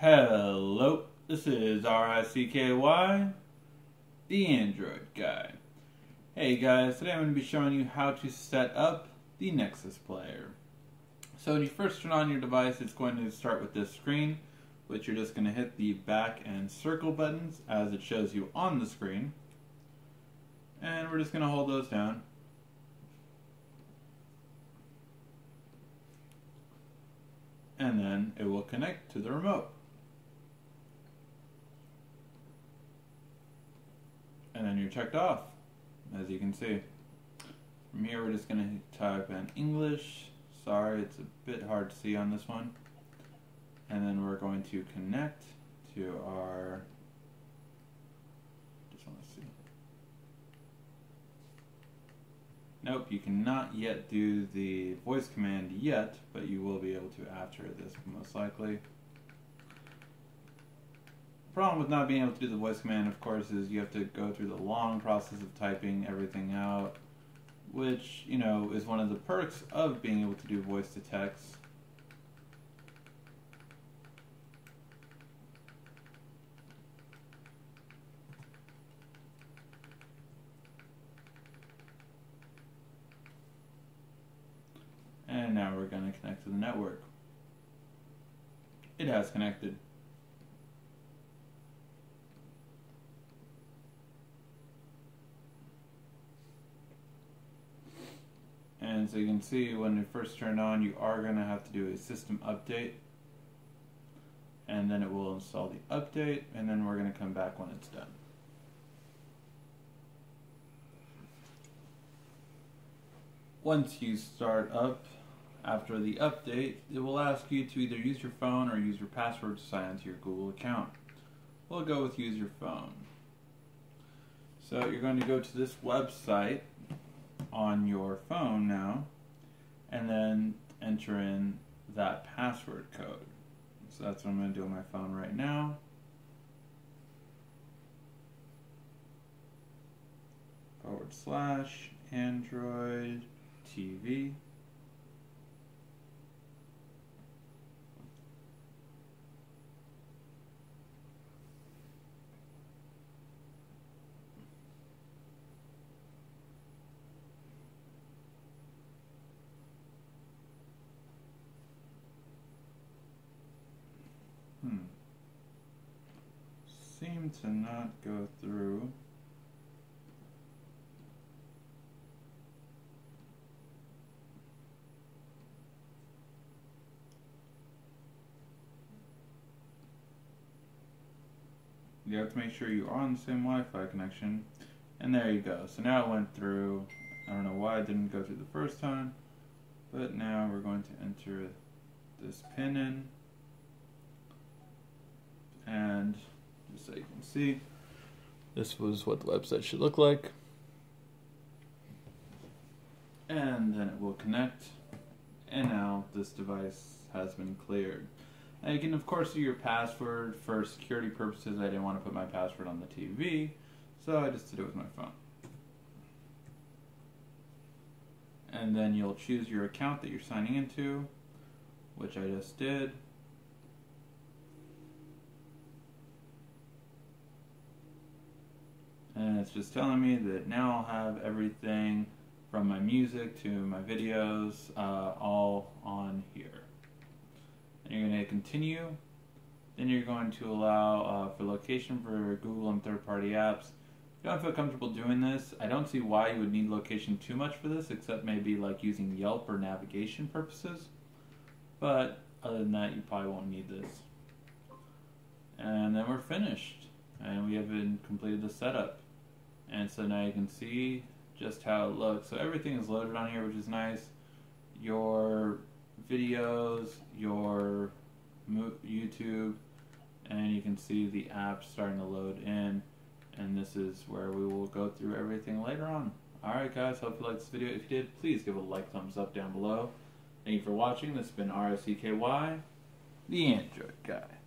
Hello, this is R-I-C-K-Y, the Android guy. Hey guys, today I'm going to be showing you how to set up the Nexus player. So when you first turn on your device, it's going to start with this screen, which you're just going to hit the back and circle buttons as it shows you on the screen. And we're just going to hold those down. And then it will connect to the remote. and then you're checked off, as you can see. From here, we're just going to type in English. Sorry, it's a bit hard to see on this one. And then we're going to connect to our, just want to see. Nope, you cannot yet do the voice command yet, but you will be able to after this most likely problem with not being able to do the voice command, of course, is you have to go through the long process of typing everything out, which, you know, is one of the perks of being able to do voice to text. And now we're going to connect to the network. It has connected. And so you can see when it first turned on, you are going to have to do a system update. And then it will install the update, and then we're going to come back when it's done. Once you start up, after the update, it will ask you to either use your phone or use your password to sign into your Google account. We'll go with use your phone. So you're going to go to this website on your phone now and then enter in that password code. So that's what I'm going to do on my phone right now. Forward slash Android TV. To not go through. You have to make sure you are on the same Wi-Fi connection. And there you go. So now it went through. I don't know why it didn't go through the first time. But now we're going to enter this pin in and so you can see. This was what the website should look like. And then it will connect. And now this device has been cleared. Now you can of course do your password. For security purposes I didn't want to put my password on the TV so I just did it with my phone. And then you'll choose your account that you're signing into which I just did and it's just telling me that now I'll have everything from my music to my videos uh, all on here. And you're going to continue. Then you're going to allow uh, for location for Google and third-party apps. If you don't feel comfortable doing this, I don't see why you would need location too much for this, except maybe like using Yelp or navigation purposes. But other than that, you probably won't need this. And then we're finished. And we have completed the setup. And so now you can see just how it looks. So everything is loaded on here, which is nice. Your videos, your YouTube, and you can see the app starting to load in. And this is where we will go through everything later on. Alright guys, hope you liked this video. If you did, please give a like, thumbs up down below. Thank you for watching. This has been R-I-C-K-Y, the Android Guy.